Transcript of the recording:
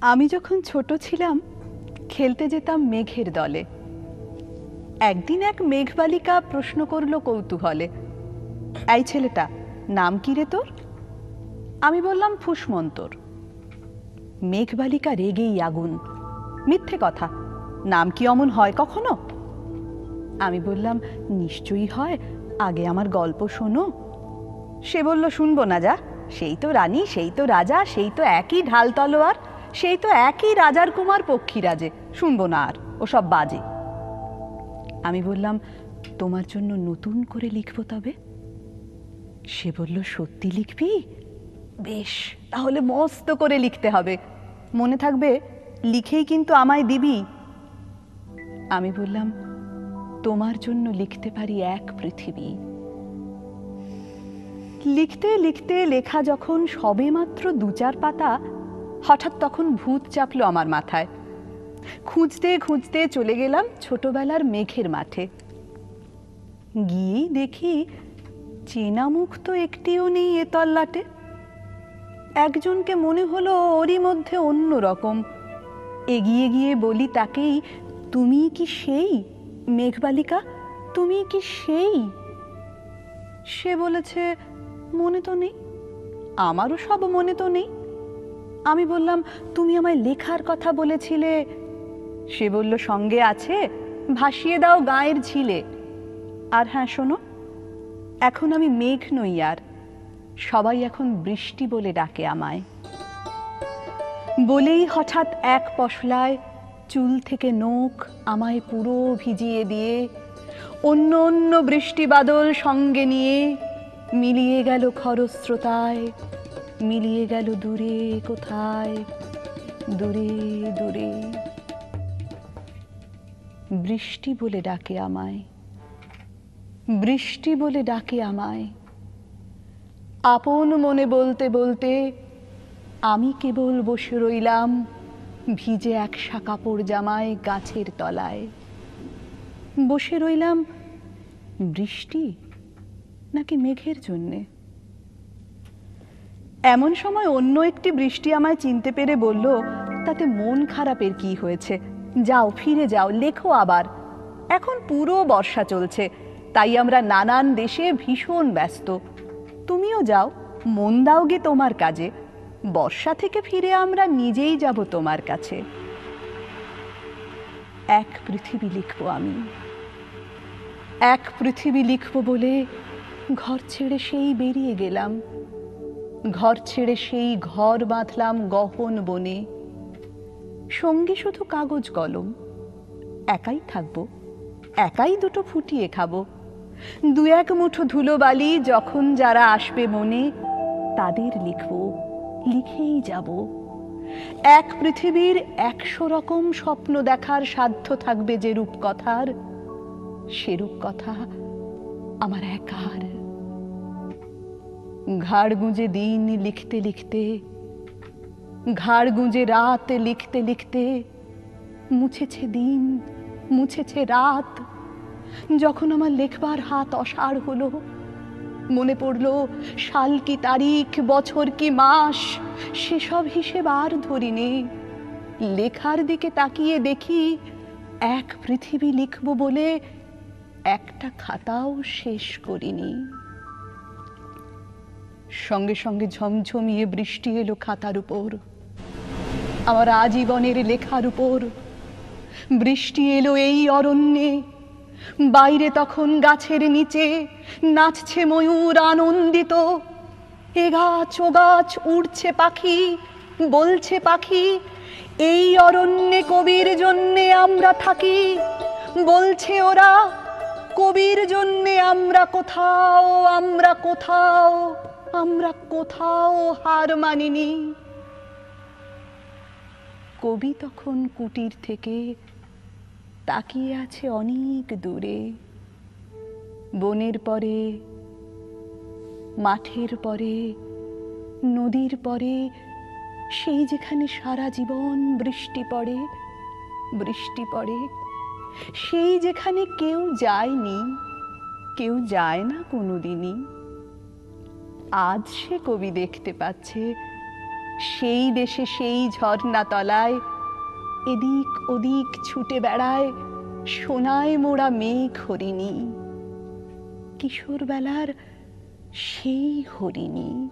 আমি যখন ছোট ছিলাম, খেলতে যেতাম মেঘের দলে। একদিন এক মেঘবালিকা প্রশ্ন করল কৌতূহলে, এই ছেলেটা, নাম কি রে তোর? আমি বললাম, ফুসমন্তর। মেঘবালিকা রেগেই আগুন। মিথ্যে কথা, নাম কি অমন হয় কখনো? আমি বললাম, নিশ্চয়ই হয়, আগে আমার গল্প শোনো। সে বলল, শুনব না যা, সেই তো রানী, সেই তো রাজা, সেই তো একই ঢাল তলোয়ার। সেই তো একই রাজার কুমার পক্ষীরাজে। শুনব না আর, ওসব বাজে। আমি বললাম, তোমার জন্য নতুন করে লিখব তবে? সে বলল, সত্যি লিখবি? বেশ, তাহলে মস্ত করে লিখতে হবে। মনে থাকবে, লিখেই কিন্তু আমায় দিবি। আমি বললাম, তোমার জন্য লিখতে পারি এক পৃথিবী। লিখতে লিখতে লেখা যখন সবেমাত্র দু চার পাতা হঠাৎ তখন ভূত চাপলো আমার মাথায়। খুঁজতে খুঁজতে চলে গেলাম ছোটবেলার মেঘের মাঠে। গিয়েই দেখি চেনা মুখ তো একটিও নেই এ তল্লাটে। একজনকে মনে হলো ওরই মধ্যে অন্য রকম। এগিয়ে গিয়ে বলি তাকেই, তুমি কি সেই, মেঘবালিকা? তুমি কি সেই? সে বলেছে, মনে তো নেই। আমারও সব মনে তো নেই। আমি বললাম, তুমি আমায় লেখার কথা বলেছিলে। সে বলল, সঙ্গে আছে, ভাসিয়ে দাও গায়ের ঝিলে। আর হ্যাঁ শোনো, এখন আমি মেঘ নই আর, সবাই এখন বৃষ্টি বলে ডাকে আমায়। বলেই হঠাৎ এক পশলায় চুল থেকে নখ আমায় পুরো ভিজিয়ে দিয়ে, অন্য অন্য বৃষ্টি বাদল সঙ্গে নিয়ে মিলিয়ে গেল খরস্রোতায়। মিলিয়ে গেল দূরে কোথায়? দূরে দূরে। বৃষ্টি বলে ডাকে আমায়। বৃষ্টি বলে ডাকে আমায়। আপন মনে বলতে বলতে আমি কেবল বসে রইলাম ভিজে একসা কাপড় জামায় গাছের তলায়। বসে রইলাম বৃষ্টি নাকি মেঘের জন্যে? এমন সময় অন্য একটি বৃষ্টি আমায় চিনতে পেরে বলল, তাতে মন খারাপের কি হয়েছে? যাও, ফিরে যাও, লেখো আবার। এখন পুরো বর্ষা চলছে, তাই আমরা নানান দেশে ভীষণ ব্যস্ত। তুমিও যাও, মন দাও গে তোমার কাজে। বর্ষা থেকে ফিরে আমরা নিজেই যাব তোমার কাছে। এক পৃথিবী লিখব আমি। এক পৃথিবী লিখব বলে ঘর ছেড়ে সেই বেরিয়ে গেলাম। ঘর ছেড়ে সেই ঘর বাঁধলাম গহন বনে। সঙ্গে শুধু কাগজ কলম, একাই থাকব, একাই দুটো ফুটিয়ে খাব। দু এক মুঠো ধুলোবালি যখন যারা আসবে মনে, তাদের লিখব, লিখেই যাব। এক পৃথিবীর একশো রকম স্বপ্ন দেখার সাধ্য থাকবে যে রূপকথার সে রূপকথা আমার একার। ঘাড় গুঁজে দিন লিখতে লিখতে, ঘাড় গুঁজে রাত লিখতে লিখতে, মুছেছে দিন, মুছেছে রাত। যখন আমার লেখবার হাত অসাড় হলো, মনে পড়ল, সাল কি তারিখ, বছর কি মাস, সেসব হিসেব আর ধরিনে। লেখার দিকে তাকিয়ে দেখি, এক পৃথিবী লিখব বলে একটা খাতাও শেষ করিনি। সঙ্গে সঙ্গে ঝমঝমিয়ে বৃষ্টি এলো খাতার উপর। আমার আজীবনের লেখার উপর। বৃষ্টি এলো এই অরণ্যে। বাইরে তখন গাছের নিচে নাচছে ময়ূর আনন্দিত। এ গাছ, ও গাছ, উড়ছে পাখি, বলছে পাখি, এই অরণ্যে কবির জন্যে আমরা থাকি। বলছে ওরা, কবির জন্যে আমরা কোথাও আমরা কোথাও। আমরা কোথাও হার মানিনি। কবি তখন কুটির থেকে তাকিয়ে আছে অনেক দূরে। বনের পরে, মাঠের পরে, নদীর পরে, সেই যেখানে সারা জীবন বৃষ্টি পড়ে বৃষ্টি পড়ে, সেই যেখানে কেউ যায়নি, কেউ যায় না কোনোদিনই। আজ সে কবি দেখতে পাচ্ছে। সেই দেশে সেই ঝর্ণা তলায়, এদিক ওদিক ছুটে বেড়ায় সোনায় মোড়া মেঘ হরিণী। কিশোরবেলার সেই হরিণী।